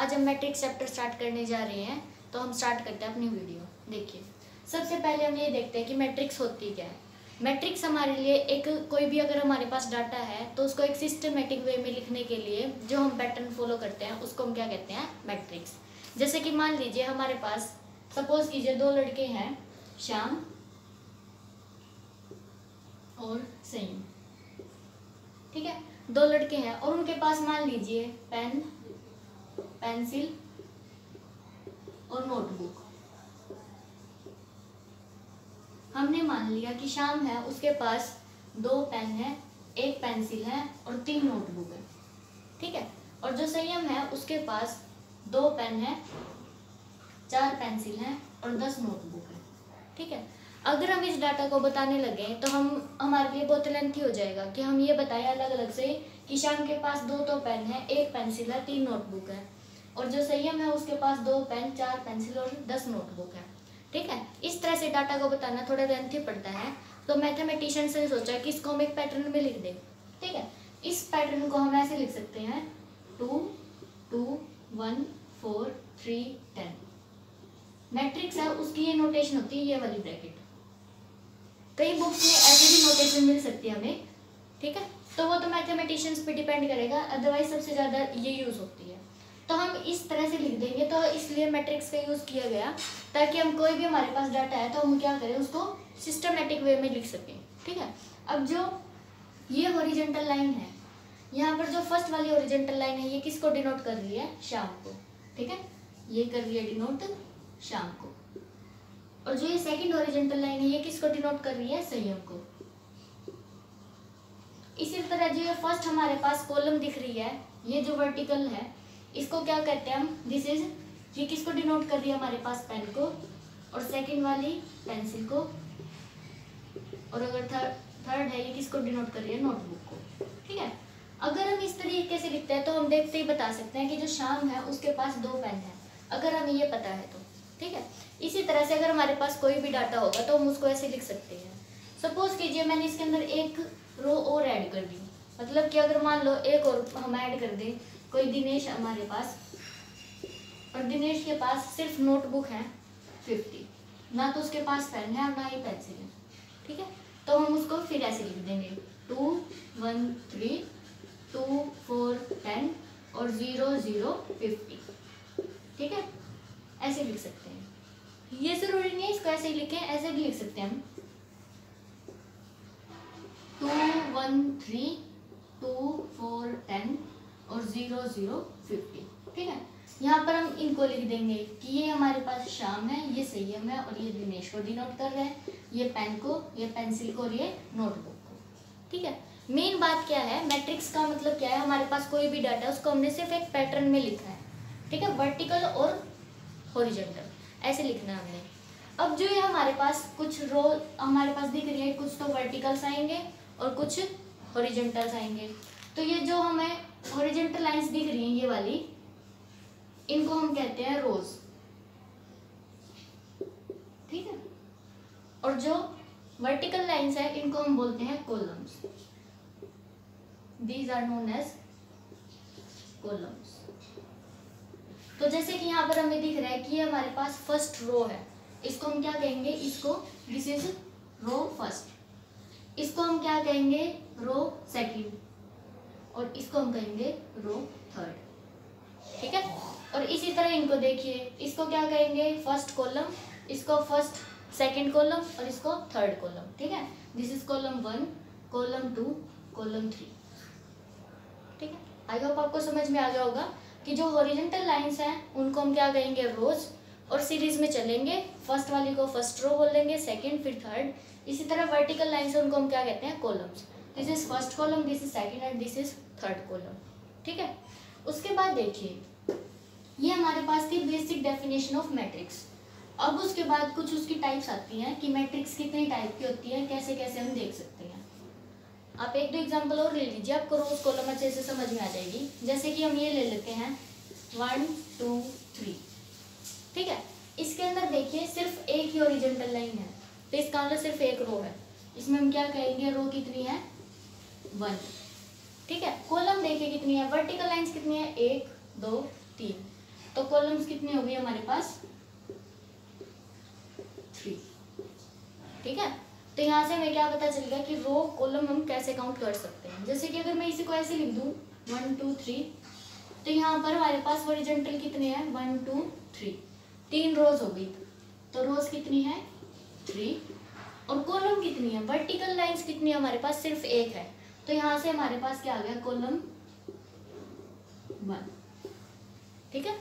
आज हम matrix chapter start करने जा रहे हैं तो हम स्टार्ट करते हैं अपनी वीडियो देखिए, सबसे पहले हम ये देखते हैं कि मैट्रिक्स होती क्या है. मैट्रिक्स हमारे लिए एक, कोई भी अगर हमारे पास डाटा है तो उसको एक सिस्टमेटिक वे में लिखने के लिए जो हम पैटर्न फॉलो करते हैं, उसको हम क्या कहते हैं? मैट्रिक्स जैसे कि मान लीजिए हमारे पास सपोज़ कीजिए दो लड़के हैं, श्याम और सईम. ठीक है? दो लड़के हैं, और उनके पास मान लीजिए पेन पेंसिल और नोटबुक। हमने मान लिया कि शाम है, उसके पास दो पेन है, एक पेंसिल है और तीन नोटबुक है। ठीक है? और जो संयम है, उसके पास दो पेन है, चार पेंसिल है और दस नोटबुक है। ठीक है? अगर हम इस डाटा को बताने लगे तो हम, हमारे लिए बहुत लेंथी हो जाएगा कि हम ये बताएँ अलग अलग से कि शाम के पास दो तो पेन है, एक पेंसिल है, तीन नोटबुक है। और जो संयम है उसके पास दो पेन, चार पेंसिल और दस नोटबुक है। ठीक है? इस तरह से डाटा को बताना थोड़ा लेंथी पड़ता है। तो मैथमेटिशियंस ने सोचा कि इसको हम एक पैटर्न में लिख दें। ठीक है? इस पैटर्न को हम ऐसे लिख सकते हैं। Two two one four three ten matrix है, उसकी ये नोटेशन होती है, ये वाली ब्रैकेट कई बुक्स में ऐसी भी नोटेशन मिल सकती है हमें। ठीक है? तो वो तो मैथमेटिशियंस पे डिपेंड करेगा अदरवाइज़ सबसे ज़्यादा ये यूज़ होती है। तो हम इस तरह से लिख देंगे। तो इसलिए मैट्रिक्स का यूज़ किया गया, ताकि हम कोई भी हमारे पास डाटा है तो हम क्या करें, उसको सिस्टमेटिक वे में लिख सकें। ठीक है? अब जो ये ओरिजेंटल लाइन है, यहाँ पर जो फ़र्स्ट वाली ओरिजेंटल लाइन है, ये किसको डिनोट कर रही है? शाम को। ठीक है? ये कर रही है डिनोट शाम को। और जो ये सेकंड ओरिजेंटल लाइन है, ये किसको डिनोट कर रही है? संयम को। इसी तरह जो ये फ़र्स्ट हमारे पास कॉलम दिख रही है, ये जो वर्टिकल है इसको क्या कहते हैं हम? दिस इज़ ये किसको डिनोट कर रही है हमारे पास पेन को? और सेकंड वाली पेंसिल को? और अगर थर्ड थर्ड है, ये किसको डिनोट कर रही है? नोटबुक को। ठीक है? अगर हम इस तरीके से लिखते हैं तो हम देखते ही बता सकते हैं कि जो शाम है, उसके पास दो पेन है। अगर हमें ये पता है तो। ठीक है? इसी तरह से अगर हमारे पास कोई भी डाटा होगा तो हम उसको ऐसे लिख सकते हैं। सपोज़ कीजिए मैंने इसके अंदर एक रो और ऐड कर दी। मतलब कि अगर मान लो एक और हम ऐड कर दें कोई दिनेश हमारे पास। और दिनेश के पास सिर्फ़ नोटबुक है फिफ्टी ना तो उसके पास पेन है और ना ही पेंसिल है। ठीक है? तो हम उसको फिर ऐसे लिख देंगे। Two one three two four ten और ज़ीरो ज़ीरो फिफ्टी ठीक है? ऐसे लिख सकते हैं। ये ज़रूरी नहीं है इसको ऐसे ही लिखें, ऐसे भी लिख सकते हैं हम। Two one three two four ten और ज़ीरो ज़ीरो फिफ्टी ठीक है? यहाँ पर हम इनको लिख देंगे कि ये हमारे पास शाम है, ये संयम है और ये दिनेश को डिनोट कर रहे हैं, ये पेन को, ये पेंसिल को और ये नोटबुक को। ठीक है? मेन बात क्या है? मैट्रिक्स का मतलब क्या है? हमारे पास कोई भी डाटा उसको हमने सिर्फ़ एक पैटर्न में लिखा है। ठीक है? वर्टिकल और हॉरिजेंटल ऐसे लिखना है हमने। अब जो ये हमारे पास कुछ रो हमारे पास दिख रही है, कुछ तो वर्टिकल्स आएँगे और कुछ हॉरिजेंटल्स आएँगे। तो ये जो हमें हॉरिजेंटल लाइंस दिख रही हैं ये वाली। इनको हम कहते हैं रोज ठीक है? और जो वर्टिकल लाइंस है, इनको हम बोलते हैं columns these are known as columns तो जैसे कि यहाँ पर हमें दिख रहा है कि ये हमारे पास फ़र्स्ट रो है। इसको हम क्या कहेंगे? इसको दिस इज़ रो फ़र्स्ट इसको हम क्या कहेंगे? रो सेकंड और इसको हम कहेंगे रो थर्ड ठीक है? और इसी तरह इनको देखिए। इसको क्या कहेंगे? फ़र्स्ट कॉलम इसको फ़र्स्ट सेकंड कॉलम और इसको थर्ड कॉलम ठीक है? This is column one column two column three ठीक है? आई होप आपको समझ में आ गया होगा कि जो हॉरिजेंटल लाइंस हैं, उनको हम क्या कहेंगे? रोज और सीरीज़ में चलेंगे। फ़र्स्ट वाली को फ़र्स्ट रो बोल देंगे सेकंड फिर थर्ड इसी तरह वर्टिकल लाइंस है, उनको हम क्या कहते हैं? Columns this is first column this is second and this is third column ठीक है? उसके बाद देखिए, ये हमारे पास थी बेसिक डेफिनेशन ऑफ़ मैट्रिक्स अब उसके बाद कुछ उसकी टाइप्स आती हैं कि मैट्रिक्स कितने टाइप की होती है कैसे कैसे हम देख सकते हैं। आप एक दो एग्ज़ाम्पल और ले लीजिए, आपको रोज कॉलम अच्छे से समझ में आ जाएगी। जैसे कि हम ये ले लेते हैं वन टू थ्री ठीक है? इसके अंदर देखिए, सिर्फ़ एक ही ओरिजेंटल लाइन है। तो इसका अंदर सिर्फ़ एक रो है। इसमें हम क्या कहेंगे? रो कितनी है? वन। ठीक है? कॉलम देखिए कितनी है। वर्टिकल लाइंस कितनी है? एक, दो, तीन। तो कॉलम्स कितनी होगी हमारे पास? थ्री ठीक है? तो यहाँ से हमें क्या पता चल गया कि रो कॉलम हम कैसे काउंट कर सकते हैं। जैसे कि अगर मैं इसी को ऐसे लिख दूँ वन टू थ्री तो यहाँ पर हमारे पास ओरिजेंटल कितने हैं? वन टू थ्री तीन रोज हो गई। तो रोज कितनी है? थ्री और कॉलम कितनी है? वर्टिकल लाइंस कितनी है? हमारे पास सिर्फ़ एक है। तो यहाँ से हमारे पास क्या आ गया? कॉलम वन ठीक है?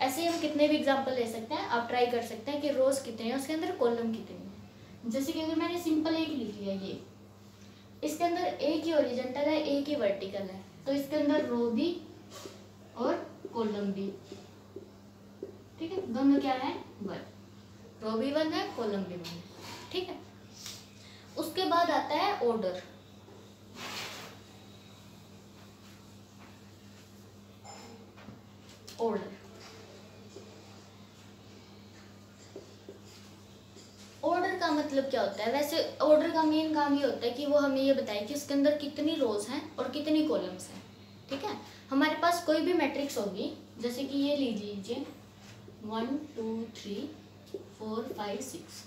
ऐसे हम कितने भी एग्ज़ाम्पल ले सकते हैं, आप ट्राई कर सकते हैं कि रोज कितने हैं, उसके अंदर कॉलम कितने हैं। जैसे कि अगर मैंने सिंपल एक लिख लिया, ये। इसके अंदर एक ही ओरिजेंटल है एक ही वर्टिकल है। तो इसके अंदर रो भी और कॉलम भी। ठीक है? दोनों क्या है? वन रो भी वन है कॉलम भी वन है। ठीक है? उसके बाद आता है ऑर्डर ऑर्डर ऑर्डर का मतलब क्या होता है? वैसे ऑर्डर का मेन काम ये होता है कि वो हमें ये बताए कि उसके अंदर कितनी रोज हैं और कितनी कॉलम्स हैं। ठीक है? हमारे पास कोई भी मैट्रिक्स होगी, जैसे कि ये लीजिए one two three four five six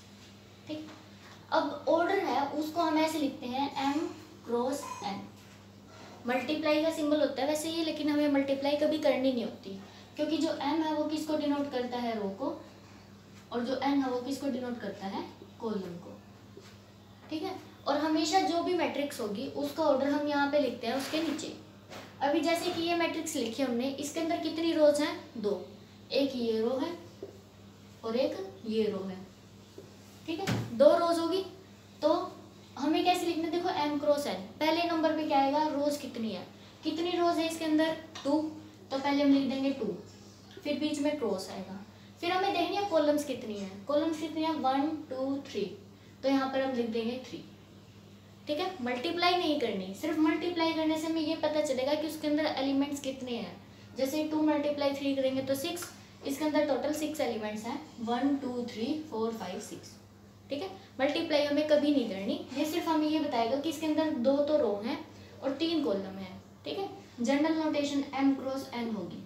ठीक? अब ऑर्डर है, उसको हम ऐसे लिखते हैं एम क्रॉस एन मल्टीप्लाई का सिंबल होता है वैसे ये, लेकिन हमें मल्टीप्लाई कभी करनी नहीं होती। क्योंकि जो एम है वो किसको डिनोट करता है? रो को। और जो एन है वो किसको डिनोट करता है? कॉलम को। ठीक है? और हमेशा जो भी मैट्रिक्स होगी, उसका ऑर्डर हम यहाँ पे लिखते हैं उसके नीचे। अभी जैसे कि ये मैट्रिक्स लिखी हमने, इसके अंदर कितनी रोज हैं? दो। एक ये रो है और एक ये रो है। ठीक है? दो रोज होगी तो हमें कैसे लिखना देखो एम क्रॉस एन पहले नंबर पे क्या आएगा? रोज कितनी है? कितनी रोज है इसके अंदर? टू तो पहले हम लिख देंगे टू फिर बीच में क्रॉस आएगा। फिर हमें देखनी है कॉलम्स कितनी है। कॉलम्स कितनी है? वन टू थ्री तो यहाँ पर हम लिख देंगे थ्री ठीक है? मल्टीप्लाई नहीं करनी। सिर्फ़ मल्टीप्लाई करने से हमें ये पता चलेगा कि उसके अंदर एलिमेंट्स कितने हैं। जैसे टू मल्टीप्लाई थ्री करेंगे तो सिक्स इसके अंदर टोटल सिक्स एलिमेंट्स हैं। One two three four five six ठीक है? मल्टीप्लाई हमें कभी नहीं करनी। ये सिर्फ़ हमें ये बताएगा कि इसके अंदर दो तो रो हैं और तीन कॉलम है। ठीक है? General notation M cross N होगी।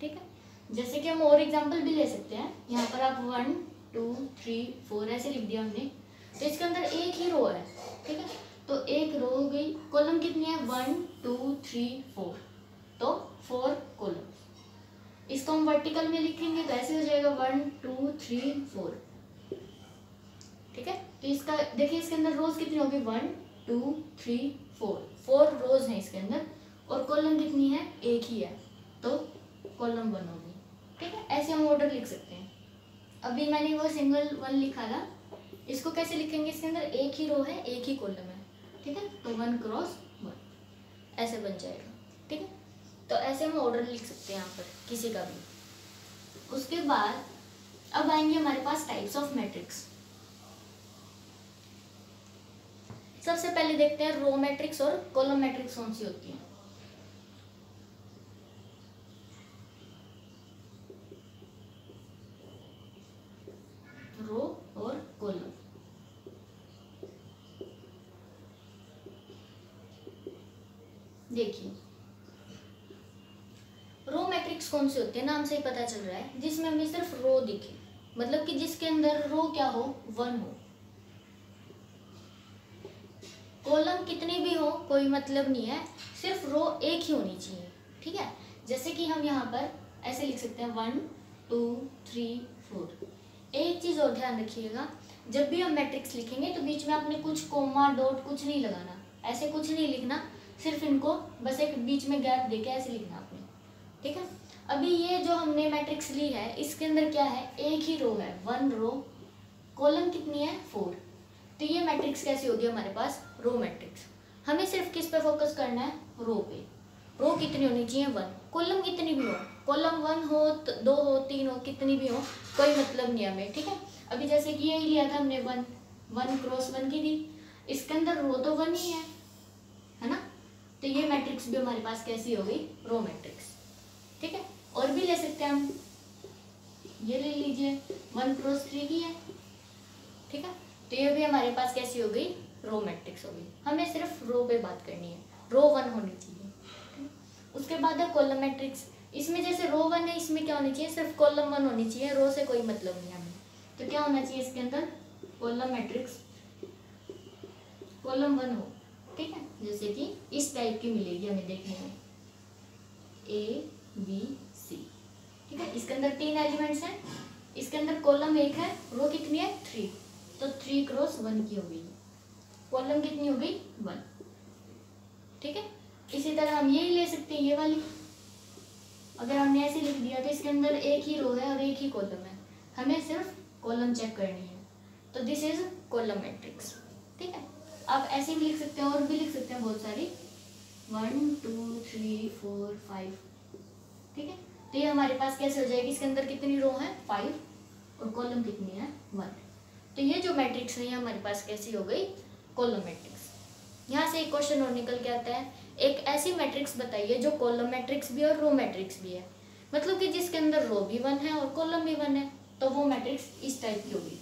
ठीक है? जैसे कि हम और एग्जांपल भी ले सकते हैं। यहाँ पर आप वन टू थ्री फोर ऐसे लिख दिया हमने। तो इसके अंदर एक ही रो है। ठीक है? तो एक रो हो गई। कॉलम कितनी है? वन टू थ्री फोर तो फोर कॉलम इसको हम वर्टिकल में लिखेंगे तो ऐसे हो जाएगा वन टू थ्री फोर ठीक है? तो इसका, देखिए इसके अंदर रोज कितनी होगी? One two three four four rows हैं इसके अंदर। और कॉलम कितनी है? एक ही है। तो कॉलम वन होगी ठीक है? ऐसे हम ऑर्डर लिख सकते हैं। अभी मैंने वो सिंगल वन लिखा था। इसको कैसे लिखेंगे इसके अंदर? एक ही रो है, एक ही कॉलम है। ठीक है? तो वन क्रॉस वन ऐसे बन जाएगा। ठीक है? तो ऐसे हम ऑर्डर लिख सकते हैं यहाँ पर, किसी का भी। उसके बाद, अब आएँगे हमारे पास टाइप्स ऑफ़ मैट्रिक्स सबसे पहले देखते हैं रो मैट्रिक्स और कॉलम मैट्रिक्स कौन सी होती है रो और कॉलम देखिए। रो मैट्रिक्स कौन से होते हैं? नाम से ही पता चल रहा है। जिसमें हमें सिर्फ़ रो दिखे। मतलब कि जिसके अंदर रो क्या हो? वन हो। कॉलम कितनी भी हो, कोई मतलब नहीं है। सिर्फ़ रो एक ही होनी चाहिए। ठीक है? जैसे कि हम यहाँ पर ऐसे लिख सकते हैं वन टू थ्री फोर एक चीज़ और ध्यान रखिएगा। जब भी हम मैट्रिक्स लिखेंगे तो बीच में आपने कुछ कोमा डॉट कुछ नहीं लगाना। ऐसे कुछ नहीं लिखना। सिर्फ़ इनको, बस एक बीच में गैप देके ऐसे लिखना आपने। ठीक है? अभी ये जो हमने मैट्रिक्स ली है, इसके अंदर क्या है? एक ही रो है। वन रो कॉलम कितनी है? फोर तो ये मैट्रिक्स कैसी होगी हमारे पास? रो मैट्रिक्स हमें सिर्फ़ किस पे फोकस करना है? रो पे. रो कितनी होनी चाहिए? वन कॉलम कितनी भी हो. कॉलम वन हो दो हो, तीन हो, कितनी भी हो, कोई मतलब नहीं हमें। ठीक है? अभी जैसे कि यही लिया था हमने वन वन क्रॉस वन की थी इसके अंदर रो तो वन ही है। है ना? तो ये मैट्रिक्स भी हमारे पास कैसी हो गई? रो मैट्रिक्स ठीक है? और भी ले सकते हैं हम। ये ले लीजिए। वन क्रॉस थ्री की है। ठीक है? तो ये भी हमारे पास कैसी हो गई? रो मैट्रिक्स हो गई। हमें सिर्फ़ रो पे बात करनी है। रो वन होनी चाहिए। उसके बाद है कॉलम मैट्रिक्स इसमें जैसे रो वन है, इसमें क्या होनी चाहिए? सिर्फ़ कॉलम वन होनी चाहिए। रो से कोई मतलब नहीं हमें। तो क्या होना चाहिए इसके अंदर? कॉलम मैट्रिक्स कॉलम वन हो। ठीक है? जैसे कि इस टाइप की मिलेगी हमें देखने में। ए बी सी ठीक है? इसके अंदर तीन एलिमेंट्स हैं। इसके अंदर कॉलम एक है रो कितनी है? थ्री तो थ्री क्रॉस वन की हो गई कॉलम कितनी हो गई वन ठीक है? इसी तरह हम यही ले सकते हैं, ये वाली। अगर हमने ऐसे लिख दिया तो इसके अंदर एक ही रो है और एक ही कॉलम है। हमें सिर्फ़ कॉलम चेक करनी है। तो दिस इज़ कॉलम मैट्रिक्स ठीक है? आप ऐसे भी लिख सकते हैं और भी लिख सकते हैं बहुत सारी। One two three four five ठीक है? तो ये हमारे पास कैसे हो जाएगी? इसके अंदर कितनी रो है? फाइव और कॉलम कितनी है? वन तो ये जो मैट्रिक्स है, ये हमारे पास कैसी हो गई? कॉलम मैट्रिक्स यहाँ से एक क्वेश्चन और निकल के आता है। एक ऐसी मैट्रिक्स बताइए जो कॉलम मैट्रिक्स भी और रो मैट्रिक्स भी है। मतलब कि जिसके अंदर रो भी वन है और कॉलम भी वन है तो वो मैट्रिक्स इस टाइप की होगी।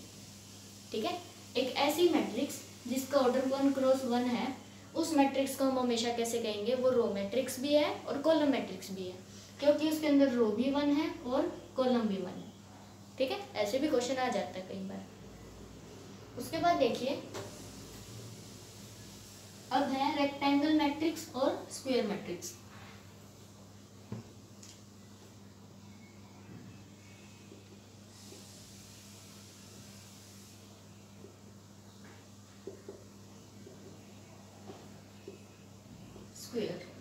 ठीक है? एक ऐसी मैट्रिक्स जिसका ऑर्डर वन क्रॉस वन है, उस मैट्रिक्स को हम हमेशा कैसे कहेंगे? वो रो मैट्रिक्स भी है और कॉलम मैट्रिक्स भी है। क्योंकि उसके अंदर रो भी वन है और कॉलम भी वन है। ठीक है? ऐसे भी क्वेश्चन आ जाता है कई बार। उसके बाद देखिए, अब है रेक्टेंगल मैट्रिक्स और स्क्वायर मैट्रिक्स स्क्वायर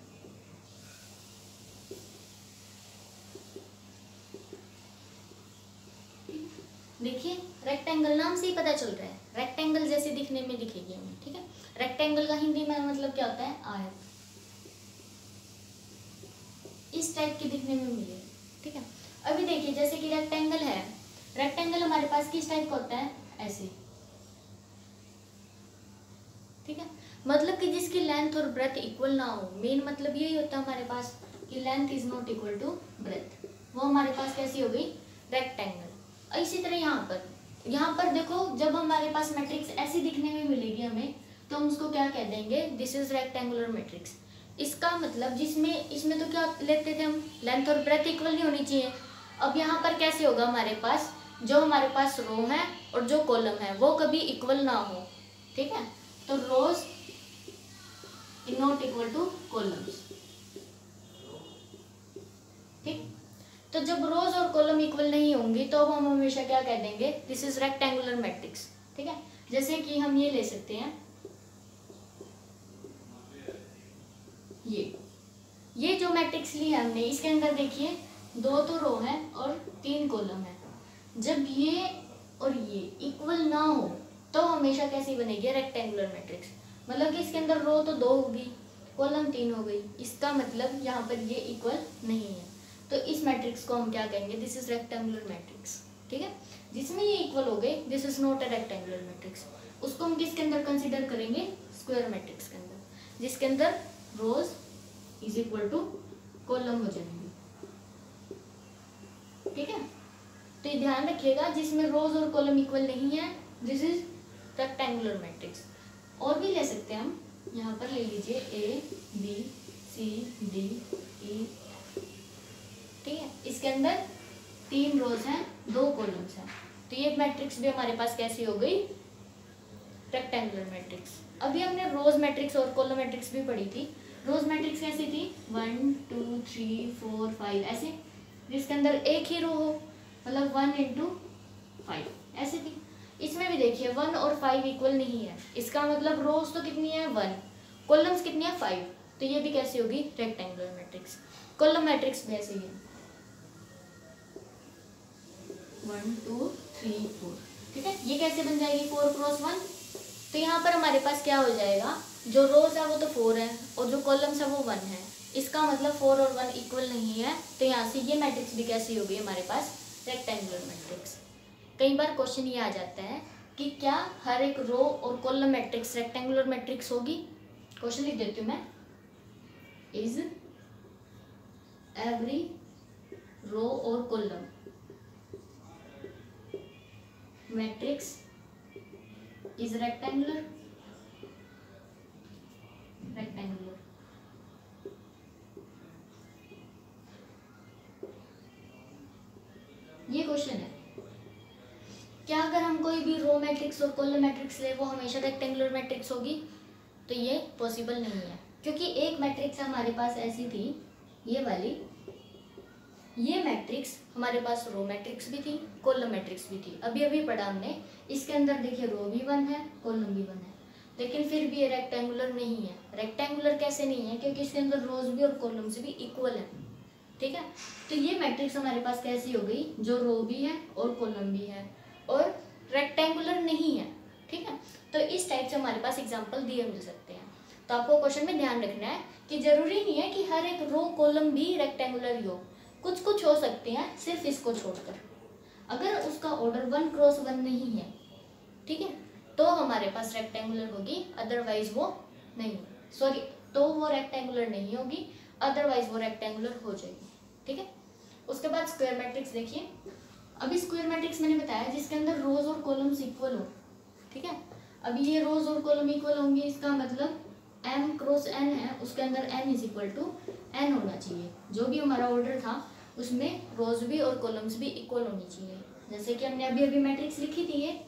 देखिए रेक्टेंगल नाम से ही पता चल रहा है। रेक्टेंगल जैसे दिखने में दिखेगी हमें, ठीक है? रेक्टेंगल का हिंदी में मतलब क्या होता है? आयत। इस टाइप की दिखने में मिले, ठीक है? अभी देखिए, जैसे कि रेक्टेंगल है रेक्टेंगल हमारे पास किस टाइप का होता है? ऐसे। ठीक है? मतलब कि जिसकी लेंथ और ब्रेथ इक्वल ना हो मेन मतलब यही होता है हमारे पास कि length is not equal to breadth वो हमारे पास कैसी हो गई? रेक्टेंगल इसी तरह यहाँ पर। यहाँ पर देखो, जब हमारे पास मैट्रिक्स ऐसी दिखने में मिलेगी हमें तो हम उसको क्या कह देंगे? दिस इज़ रेक्टेंगुलर मैट्रिक्स इसका मतलब जिसमें, इसमें तो क्या लेते थे हम? लेंथ और ब्रेथ इक्वल नहीं होनी चाहिए। अब यहाँ पर कैसे होगा हमारे पास? जो हमारे पास रो है और जो कॉलम है, वो कभी इक्वल ना हो। ठीक है? तो rows not equal to columns ठीक? तो जब रोज और कॉलम इक्वल नहीं होंगी तो हम हमेशा क्या कह देंगे? दिस इज़ रेक्टेंगुलर मैट्रिक्स ठीक है? जैसे कि हम ये ले सकते हैं। ये। ये जो मैट्रिक्स ली हमने, इसके अंदर देखिए, दो तो रो है और तीन कॉलम है। जब ये और ये इक्वल ना हो तो हमेशा कैसी बनेगी? रेक्टेंगुलर मैट्रिक्स मतलब कि इसके अंदर रो तो दो होगी कॉलम तीन हो गई। इसका मतलब यहाँ पर ये इक्वल नहीं है। तो इस मैट्रिक्स को हम क्या कहेंगे? दिस इज़ रेक्टेंगुलर मैट्रिक्स ठीक है? जिसमें ये इक्वल हो गए this is not a rectangular matrix उसको हम किसके अंदर कंसिडर करेंगे? स्क्वायर मैट्रिक्स के अंदर। जिसके अंदर rows is equal to column हो जाएँगे। ठीक है? तो ये ध्यान रखिएगा, जिसमें रोज और कॉलम इक्वल नहीं है दिस इज़ रेक्टेंगुलर मैट्रिक्स और भी ले सकते हैं हम। यहाँ पर ले लीजिए A B C D E ठीक है? इसके अंदर तीन रोज हैं, दो कॉलम्स हैं। तो ये मैट्रिक्स भी हमारे पास कैसी हो गई? रेक्टेंगुलर मैट्रिक्स अभी हमने रोज मैट्रिक्स और कॉलम मैट्रिक्स भी पढ़ी थी। रोज मैट्रिक्स कैसी थी? One two three four five ऐसे, जिसके अंदर एक ही रो हो मतलब वन इंटू फाइव ऐसे थी। इसमें भी देखिए वन और फाइव इक्वल नहीं है। इसका मतलब रोज तो कितनी है? वन कॉलम्स कितनी है? फाइव तो ये भी कैसी होगी? रेक्टेंगुलर मैट्रिक्स कॉलम मैट्रिक्स भी ऐसे ही। वन टू थ्री फोर ठीक है? ये कैसे बन जाएगी? फोर क्रॉस वन तो यहाँ पर हमारे पास क्या हो जाएगा? जो रोज है वो तो फोर है और जो कॉलम्स है वो वन है। इसका मतलब फोर और वन इक्वल नहीं है। तो यहाँ से ये मैट्रिक्स भी कैसी होगी हमारे पास? रेक्टेंगुलर मैट्रिक्स कई बार क्वेश्चन ये आ जाता है कि क्या हर एक रो और कॉलम मैट्रिक्स रेक्टेंगुलर मैट्रिक्स होगी? क्वेश्चन लिख देती हूँ मैं। इज़ एवरी रो और column matrix is rectangular. Rectangular. ये क्वेश्चन है। क्या अगर हम कोई भी रो मैट्रिक्स और कॉलम मैट्रिक्स ले, वो हमेशा रेक्टेंगुलर मैट्रिक्स होगी? तो ये पॉसिबल नहीं है। क्योंकि एक मैट्रिक्स हमारे पास ऐसी थी, ये वाली ये मैट्रिक्स हमारे पास रो मैट्रिक्स भी थी कॉलम मैट्रिक्स भी थी। अभी अभी पढ़ा हमने, इसके अंदर देखिए रो भी वन है कॉलम भी वन है। लेकिन फिर भी ये रेक्टेंगुलर नहीं है। रेक्टेंगुलर कैसे नहीं है? क्योंकि इसके अंदर रोज भी और कॉलम्स भी इक्वल है। ठीक है? तो ये मैट्रिक्स हमारे पास कैसी हो गई? जो रो भी है और कॉलम भी है। और रेक्टेंगुलर नहीं है। ठीक है? तो इस टाइप से हमारे पास एग्ज़ाम्पल दिए मिल सकते हैं। तो आपको क्वेश्चन में ध्यान रखना है कि ज़रूरी नहीं है कि हर एक रो कॉलम भी रेक्टेंगुलर ही हो। कुछ कुछ हो सकते हैं, सिर्फ़ इसको छोड़कर। अगर उसका ऑर्डर वन क्रॉस वन नहीं है, ठीक है तो हमारे पास रेक्टेंगुलर होगी अदरवाइज़ वो नहीं सॉरी तो वो रेक्टेंगुलर नहीं होगी अदरवाइज़ वो रेक्टेंगुलर हो जाएगी, ठीक है? उसके बाद स्क्वायर मैट्रिक्स देखिए। अभी स्क्वायर मैट्रिक्स मैंने बताया, जिसके अंदर रोज और कॉलम्स इक्वल हो, ठीक है? अभी ये रोज और कॉलम इक्वल होंगे, इसका मतलब एम क्रॉस एन है, उसके अंदर N is equal to N होना चाहिए, जो भी हमारा ऑर्डर था उसमें रोज भी और कॉलम्स भी इक्वल होनी चाहिए। जैसे कि हमने अभी अभी मैट्रिक्स लिखी थी ये।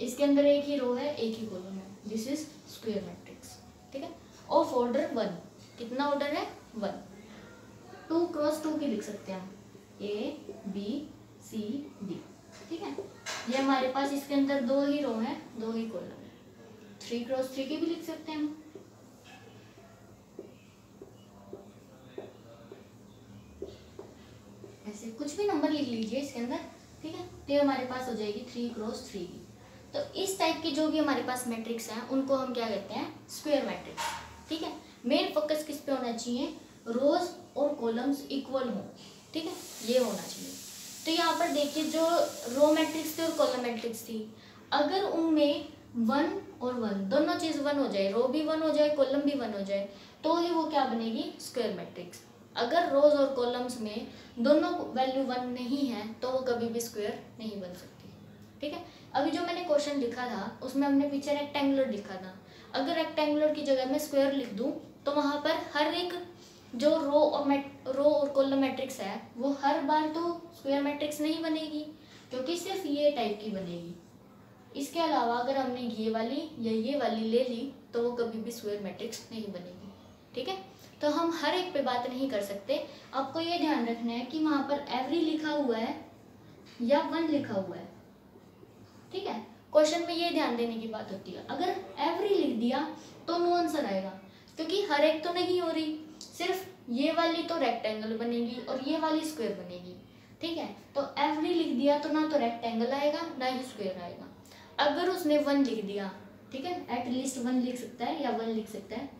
इसके अंदर एक ही रो है, एक ही कॉलम है। दिस इज़ स्क्वायर मैट्रिक्स ठीक है? ऑफ़ ऑर्डर वन कितना ऑर्डर है? वन टू क्रॉस टू की लिख सकते हैं ए बी सी डी ठीक है? ये हमारे पास इसके अंदर दो ही रो हैं, दो ही कॉलम है। थ्री क्रॉस थ्री की भी लिख सकते हैं हम। ऐसे कुछ भी नंबर लिख लीजिए इसके अंदर, ठीक है? तो ये हमारे पास हो जाएगी थ्री क्रॉस थ्री की तो इस टाइप की जो भी हमारे पास मैट्रिक्स हैं, उनको हम क्या कहते हैं? स्क्वेयर मैट्रिक्स ठीक है? मेन फोकस किस पे होना चाहिए? रोज और कॉलम्स इक्वल हो। ठीक है? ये होना चाहिए। तो यहाँ पर देखिए, जो रो मैट्रिक्स थी और कॉलम मैट्रिक्स थी, अगर उनमें वन और वन दोनों चीज़ वन हो जाए रो भी वन हो जाए कॉलम भी वन हो जाए तो ही वो क्या बनेगी? स्क्वायर मैट्रिक्स अगर रोज और कॉलम्स में दोनों वैल्यू वन नहीं है तो वो कभी भी स्क्वायर नहीं बन सकती। ठीक है? अभी जो मैंने क्वेश्चन लिखा था, उसमें हमने पीछे रेक्टेंगुलर लिखा था। अगर रेक्टेंगुलर की जगह मैं स्क्वायर लिख दूँ तो वहाँ पर हर एक जो रो और मैट रो और कॉलम मैट्रिक्स है, वो हर बार तो स्क्वायर मैट्रिक्स नहीं बनेगी, क्योंकि सिर्फ़ ये टाइप की बनेगी। इसके अलावा अगर हमने ये वाली या ये वाली ले ली तो वो कभी भी स्क्वायर मैट्रिक्स नहीं बनेगी। ठीक है? तो हम हर एक पे बात नहीं कर सकते। आपको ये ध्यान रखना है कि वहाँ पर एवरी लिखा हुआ है या वन लिखा हुआ है। ठीक है? क्वेश्चन में ये ध्यान देने की बात होती है। अगर एवरी लिख दिया तो नो आंसर आएगा। क्योंकि हर एक तो नहीं हो रही। सिर्फ़ ये वाली तो रेक्टेंगल बनेगी और ये वाली स्क्वायर बनेगी। ठीक है? तो एवरी लिख दिया तो ना तो रेक्टेंगल आएगा, ना ही स्क्वायर आएगा। अगर उसने वन लिख दिया, ठीक है? एट लीस्ट वन लिख सकता है या वन लिख सकता है।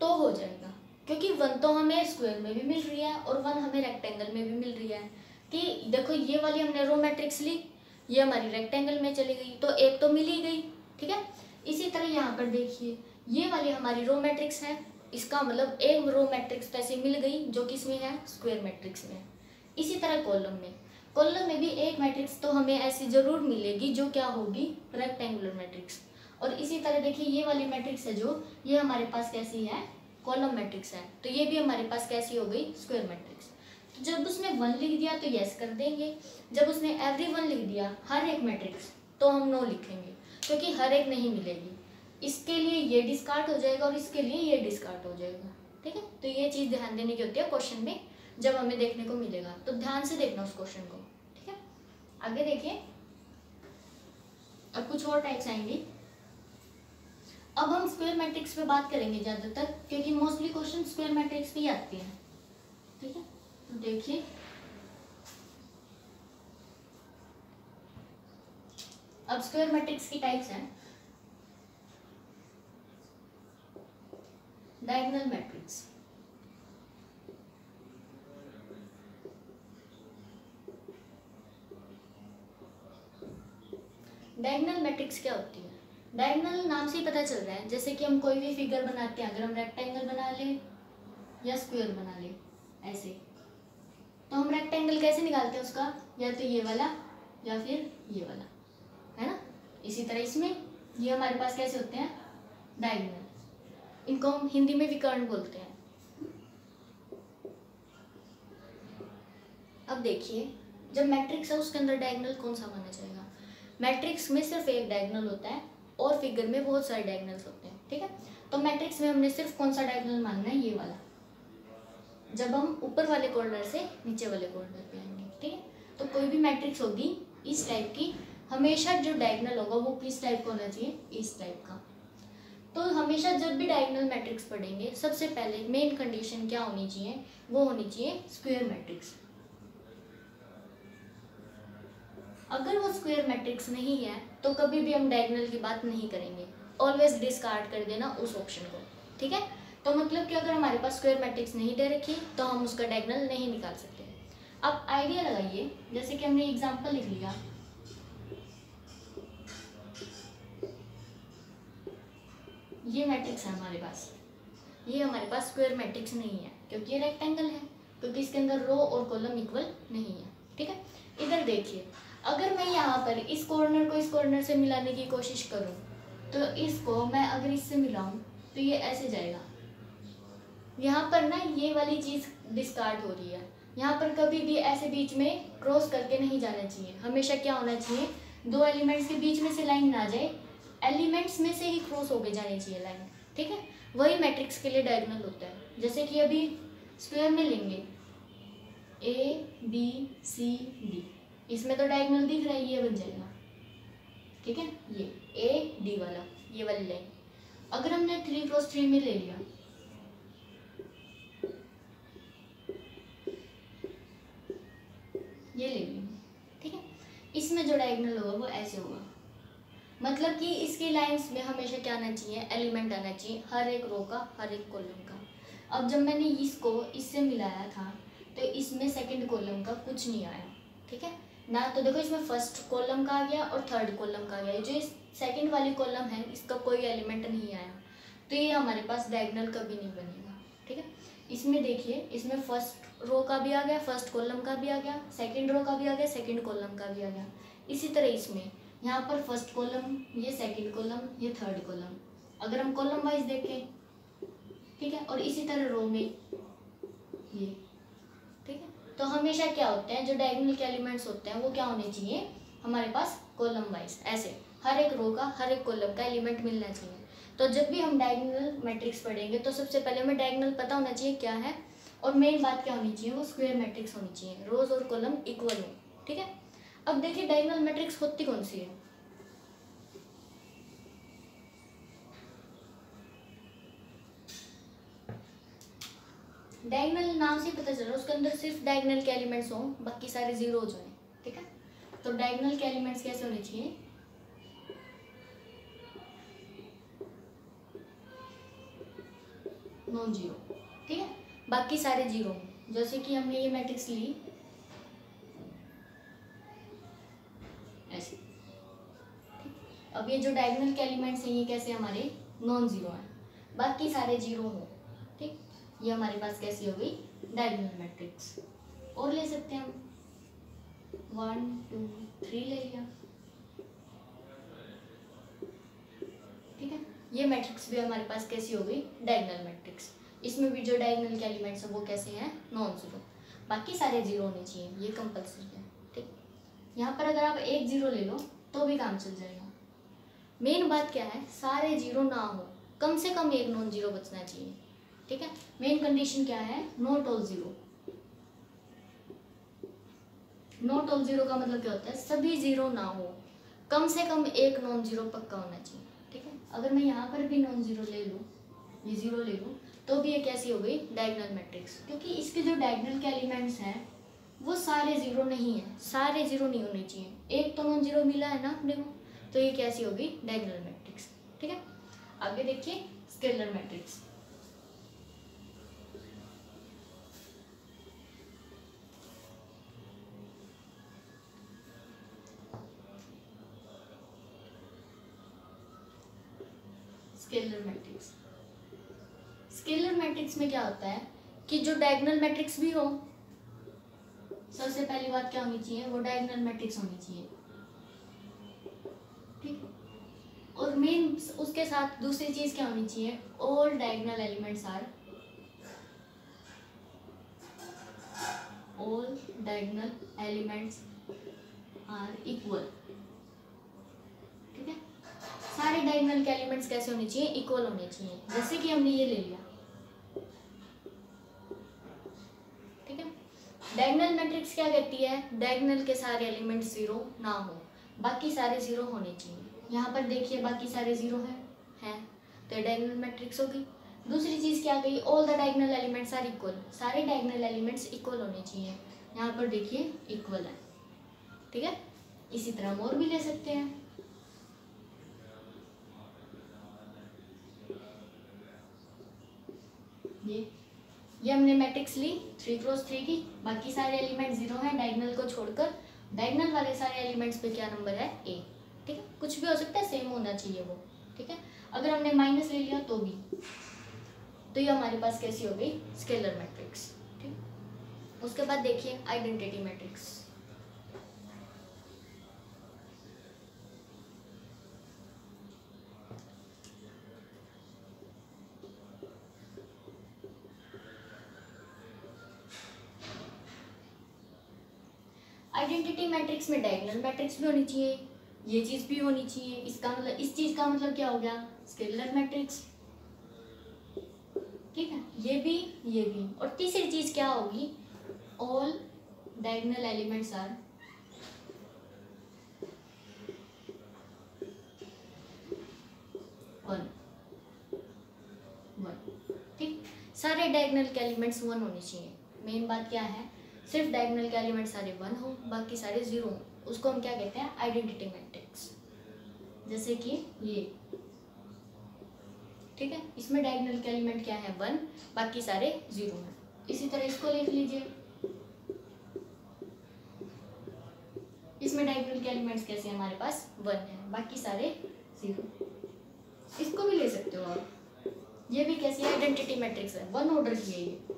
तो हो जाएगा। क्योंकि वन तो हमें स्क्वायर में भी मिल रही है और वन हमें रेक्टेंगल में भी मिल रही है। कि देखो, ये वाली हमने रो मैट्रिक्स ली, ये हमारी रेक्टेंगल में चली गई तो एक तो मिल ही गई, ठीक है? इसी तरह यहाँ पर देखिए, ये वाली हमारी रो मैट्रिक्स है, इसका मतलब एक रो मैट्रिक्स तो ऐसे मिल गई, जो किसमें है? स्क्वायर मैट्रिक्स में। इसी तरह कॉलम में। कॉलम में भी एक मैट्रिक्स तो हमें ऐसी ज़रूर मिलेगी, जो क्या होगी? रेक्टेंगुलर मैट्रिक्स और इसी तरह देखिए, ये वाली मैट्रिक्स है जो, ये हमारे पास कैसी है? कॉलम मैट्रिक्स है। तो ये भी हमारे पास कैसी हो गई? स्क्वायर मैट्रिक्स तो जब उसने वन लिख दिया तो यस कर देंगे। जब उसने एवरी वन लिख दिया, हर एक मैट्रिक्स तो हम नो लिखेंगे। क्योंकि हर एक नहीं मिलेगी। इसके लिए ये डिस्कार्ट हो जाएगा और इसके लिए ये डिस्कार्ट हो जाएगा। ठीक है? तो ये चीज़ ध्यान देने की होती है क्वेश्चन में, जब हमें देखने को मिलेगा। तो ध्यान से देखना उस क्वेश्चन को। ठीक है? आगे देखिए। अब कुछ और टाइप्स आएँगे। अब हम स्क्वायर मैट्रिक्स पे बात करेंगे ज़्यादातर, क्योंकि मोस्टली क्वेश्चन स्क्वायर मैट्रिक्स पे ही आती हैं। ठीक है? तो देखिए। अब स्क्वायर मैट्रिक्स की टाइप्स हैं। डायगोनल मैट्रिक्स डायगोनल मैट्रिक्स क्या होती है? डायगोनल नाम से ही पता चल रहा है। जैसे कि हम कोई भी फिगर बनाते हैं, अगर हम रेक्टेंगल बना ले या स्क्वायर बना ले, ऐसे। तो हम रेक्टेंगल कैसे निकालते हैं उसका? या तो ये वाला या फिर ये वाला, है ना? इसी तरह इसमें ये हमारे पास कैसे होते हैं? डायगनल इनको हम हिंदी में विकर्ण बोलते हैं। अब देखिए, जब मैट्रिक्स है, उसके अंदर डायगनल कौन सा माना जाएगा? मैट्रिक्स में सिर्फ़ एक डायगनल होता है और फिगर में बहुत सारे डायगनल्स होते हैं, ठीक है? तो मैट्रिक्स में हमने सिर्फ़ कौन सा डायगनल मानना है? ये वाला। जब हम ऊपर वाले कॉर्नर से नीचे वाले कॉर्नर पे आएँगे, ठीक है? तो कोई भी मैट्रिक्स होगी, इस टाइप की, हमेशा जो डायगनल होगा वो किस टाइप का होना चाहिए? इस टाइप का। तो हमेशा जब भी डायगनल मैट्रिक्स पढ़ेंगे, सबसे पहले मेन कंडीशन क्या होनी चाहिए? वो होनी चाहिए स्क्वायर मैट्रिक्स अगर वो स्क्वायर मैट्रिक्स नहीं है तो कभी भी हम डायगनल की बात नहीं करेंगे। ऑलवेज डिस्कार्ड कर देना उस ऑप्शन को, ठीक है? तो मतलब कि अगर हमारे पास स्क्वायर मैट्रिक्स नहीं दे रखी तो हम उसका डायगनल नहीं निकाल सकते। अब आइडिया लगाइए, जैसे कि हमने एग्ज़ाम्पल लिख लिया। ये मैट्रिक्स है हमारे पास। ये हमारे पास स्क्वायर मैट्रिक्स नहीं है, क्योंकि ये रेक्टेंगल है, क्योंकि इसके अंदर रो और कॉलम इक्वल नहीं है, ठीक है? इधर देखिए अगर मैं यहाँ पर इस कॉर्नर को इस कॉर्नर से मिलाने की कोशिश करूँ तो इसको मैं अगर इससे मिलाऊँ तो ये ऐसे जाएगा। यहाँ पर ना ये वाली चीज़ डिस्कार्ड हो रही है। यहाँ पर कभी भी ऐसे बीच में क्रॉस करके नहीं जाना चाहिए। हमेशा क्या होना चाहिए? दो एलिमेंट्स के बीच में से लाइन ना जाए। एलिमेंट्स में से ही क्रॉस होके जानी चाहिए लाइन ठीक है? वही मैट्रिक्स के लिए डायगनल होता है। जैसे कि अभी स्क्वायर में लेंगे। ए बी सी डी इसमें तो डायगनल दिख रहा है, ये बन जाएगा। ठीक है? ये ए डी वाला, ये वाली लाइन अगर हमने थ्री क्रॉस थ्री में ले लिया। ये ले लिया। ठीक है? इसमें जो डायगनल होगा, वो ऐसे होगा। मतलब कि इसकी लाइंस में हमेशा क्या आना चाहिए? एलिमेंट आना चाहिए, हर एक रो का, हर एक कॉलम का। अब जब मैंने इसको, इससे मिलाया था तो इसमें सेकंड कॉलम का कुछ नहीं आया। ठीक है? ना तो देखो इसमें फ़र्स्ट कॉलम का आ गया और थर्ड कॉलम का आ गया। जो इस सेकंड वाली कॉलम है, इसका कोई एलिमेंट नहीं आया। तो ये हमारे पास डायगनल कभी नहीं बनेगा, ठीक है? इसमें देखिए, इसमें फ़र्स्ट रो का भी आ गया फ़र्स्ट कॉलम का भी आ गया सेकंड रो का भी आ गया सेकंड कॉलम का भी आ गया। इसी तरह इसमें, यहाँ पर फ़र्स्ट कॉलम ये सेकंड कॉलम ये थर्ड कॉलम अगर हम कॉलम वाइज देखें, ठीक है? और इसी तरह रो में, ये। तो हमेशा क्या होते हैं, जो डायगोनल के एलिमेंट्स होते हैं, वो क्या होने चाहिए? हमारे पास कॉलम वाइज ऐसे। हर एक रो का, हर एक कॉलम का एलिमेंट मिलना चाहिए। तो जब भी हम डायगोनल मैट्रिक्स पढ़ेंगे तो सबसे पहले हमें डायगोनल पता होना चाहिए क्या है, और मेन बात क्या होनी चाहिए, वो स्क्वायर मैट्रिक्स होनी चाहिए। रोज और कॉलम इक्वल हो, ठीक है? अब देखिए डायगोनल मैट्रिक्स होती कौन सी है? डायगोनल नाम से पता चल रहा है उसके अंदर सिर्फ़ डायगनल के एलिमेंट्स हों, बाकी सारे ज़ीरो हो जाए, ठीक है? तो डायगनल के एलिमेंट्स कैसे होने चाहिए? नॉन ज़ीरो ठीक है? बाकी सारे ज़ीरो जैसे कि हमने ये मैट्रिक्स ली। ऐसे अब ये जो डायगनल के एलिमेंट्स हैं, ये कैसे हमारे नॉन ज़ीरो हैं? बाकी सारे ज़ीरो हो। ये हमारे पास कैसी हो गई? डायगोनल मैट्रिक्स और ले सकते हैं हम। वन टू थ्री ले लिया। ठीक है? ये मैट्रिक्स भी हमारे पास कैसी हो गई? डायगोनल मैट्रिक्स इसमें भी जो डायगोनल के एलिमेंट्स हैं, वो कैसे हैं? नॉन ज़ीरो बाकी सारे ज़ीरो होने चाहिए। ये कंपल्सरी है। ठीक? यहाँ पर अगर आप एक ज़ीरो ले लो तो भी काम चल जाएगा। मेन बात क्या है? सारे ज़ीरो ना हो। कम से कम एक नॉन ज़ीरो बचना चाहिए। ठीक है? मेन कंडीशन क्या है? Not all zero not all zero का मतलब क्या होता है? सभी ज़ीरो ना हो। कम से कम एक नॉन ज़ीरो पक्का होना चाहिए। ठीक है? अगर मैं यहाँ पर भी नॉन ज़ीरो ले लूँ, ये ज़ीरो ले लूँ तो भी ये कैसी हो गई? डायगनल मैट्रिक्स क्योंकि इसके जो डायगनल के एलिमेंट्स हैं, वो सारे ज़ीरो नहीं है। सारे ज़ीरो नहीं होने चाहिए। एक तो नॉन ज़ीरो मिला है ना अपने को तो ये कैसी होगी डायगनल मैट्रिक्स ठीक है? आगे देखिए scalar matrix scalar matrix. Scalar matrix में क्या होता है कि जो डायगोनल मैट्रिक्स भी हो, सबसे पहली बात क्या होनी चाहिए? वो डायगोनल मैट्रिक्स होनी चाहिए। ठीक? और मेन उसके साथ दूसरी चीज़ क्या होनी चाहिए? All diagonal elements are all diagonal elements are equal ठीक है? सारे के एलिमेंट्स कैसे होने चाहिए? इक्वल होने चाहिए। जैसे कि हमने ये ले लिया। ठीक है? डायगनल मैट्रिक्स क्या कहती है? डायगनल के सारे एलिमेंट्स ज़ीरो ना हो। बाकी सारे ज़ीरो होने चाहिए। यहाँ पर देखिए, बाकी सारे ज़ीरो हैं। हैं। तो डायगनल मैट्रिक्स होगी दूसरी चीज़ क्या गई? All the diagonal elements are equal सारे डायगनल एलिमेंट्स इक्वल होने चाहिए। यहाँ पर देखिए इक्वल है। ठीक है? इसी तरह हम और भी ले सकते हैं। ये ये हमने मैट्रिक्स ली थ्री क्रॉस थ्री की। बाकी सारे एलिमेंट ज़ीरो हैं डायगनल को छोड़कर। डायगनल वाले सारे एलिमेंट्स पे क्या नंबर है? ए ठीक है? कुछ भी हो सकता है सेम होना चाहिए वो। ठीक है? अगर हमने माइनस ले लिया तो भी। तो ये हमारे पास कैसी हो गई? स्केलर मैट्रिक्स ठीक? उसके बाद देखिए आइडेंटिटी मैट्रिक्स आइडेंटिटी मैट्रिक्स में डायगोनल मैट्रिक्स भी होनी चाहिए, ये चीज़ भी होनी चाहिए। इसका मतलब इस चीज़ का मतलब क्या हो गया? स्केलर मैट्रिक्स ठीक है? ये भी ये भी। और तीसरी चीज़ क्या होगी? All diagonal elements are one one ठीक? सारे डायगोनल के एलिमेंट्स वन होने चाहिए। मेन बात क्या है? सिर्फ़ डायगोनल के एलिमेंट सारे वन हो, बाकी सारे ज़ीरो हो। उसको हम क्या कहते हैं? आइडेंटिटी मैट्रिक्स जैसे कि ये। ठीक है? इसमें डायगोनल के एलिमेंट क्या है? वन बाकी सारे ज़ीरो हैं। इसी तरह इसको लिख लीजिए। इसमें डायगोनल के एलिमेंट्स कैसे हमारे पास वन है, बाकी सारे ज़ीरो इसको भी ले सकते हो आप। ये भी कैसी आइडेंटिटी मैट्रिक्स है। वन ऑर्डर की है ये।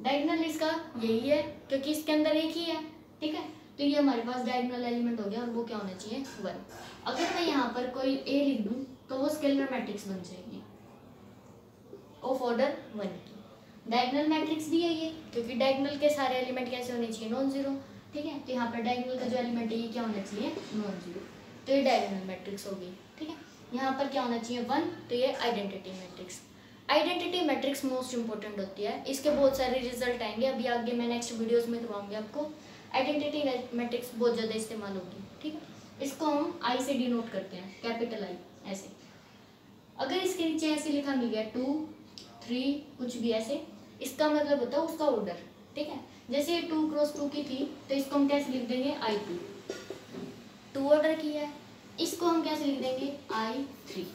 डायगोनल इसका यही है, क्योंकि इसके अंदर एक ही है, ठीक है? तो ये हमारे पास डायगोनल एलिमेंट हो गया और वो क्या होना चाहिए? वन अगर मैं यहाँ पर कोई ए लिख दूँ तो वो स्केलर मैट्रिक्स बन जाएगी। ऑफ़ ऑर्डर वन की। डायगनल मैट्रिक्स भी है ये, क्योंकि डायगनल के सारे एलिमेंट कैसे होने चाहिए? नॉन ज़ीरो ठीक है? तो यहाँ पर डायगनल का जो एलिमेंट है, ये क्या होना चाहिए? नॉन ज़ीरो तो ये डायगोनल मैट्रिक्स होगी ठीक है? यहाँ पर क्या होना चाहिए? वन तो ये identity matrix identity matrix most important होती है। इसके बहुत सारे रिज़ल्ट आएँगे। अभी आगे मैं नेक्स्ट वीडियोस में करवाऊँगी आपको। आइडेंटिटी मैट्रिक्स बहुत ज़्यादा इस्तेमाल होगी ठीक है? इसको हम आई से डिनोट करते हैं कैपिटल आई ऐसे। अगर इसके नीचे ऐसे लिखा मिल गया टू थ्री कुछ भी ऐसे, इसका मतलब होता है उसका ऑर्डर ठीक है? जैसे ये टू क्रॉस टू की थी तो इसको हम कैसे लिख देंगे? आई टू टू ऑर्डर की है। इसको हम कैसे लिख देंगे? I three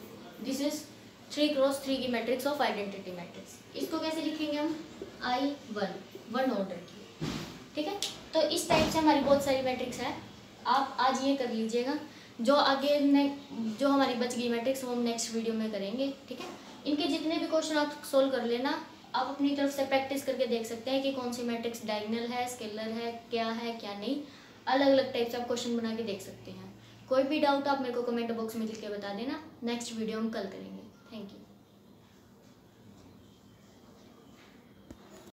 this is three cross three की मैट्रिक्स ऑफ़ आइडेंटिटी मैट्रिक्स इसको कैसे लिखेंगे हम? आई वन वन ऑर्डर की ठीक है? तो इस टाइप से हमारी बहुत सारी मैट्रिक्स है। आप आज ये कर लीजिएगा। जो आगे ने जो हमारी बच गई मैट्रिक्स वो हम नेक्स्ट वीडियो में करेंगे। ठीक है? इनके जितने भी क्वेश्चन आप सोल्व कर लेना, आप अपनी तरफ़ से प्रैक्टिस करके देख सकते हैं कि कौन सी मैट्रिक्स डायगनल है स्केलर है, क्या है, क्या नहीं। अलग अलग टाइप से आप क्वेश्चन बना के देख सकते हैं। कोई भी डाउट आप मेरे को कमेंट बॉक्स में लिख के बता देना। नेक्स्ट वीडियो हम कल करेंगे।